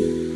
Bye.